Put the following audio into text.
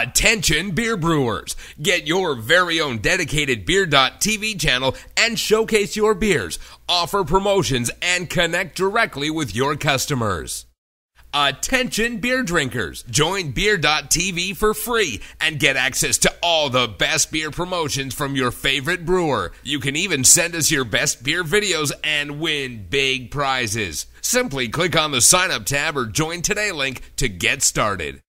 Attention beer brewers! Get your very own dedicated Beer.tv channel and showcase your beers, offer promotions, and connect directly with your customers. Attention beer drinkers! Join Beer.tv for free and get access to all the best beer promotions from your favorite brewer. You can even send us your best beer videos and win big prizes. Simply click on the sign up tab or join today link to get started.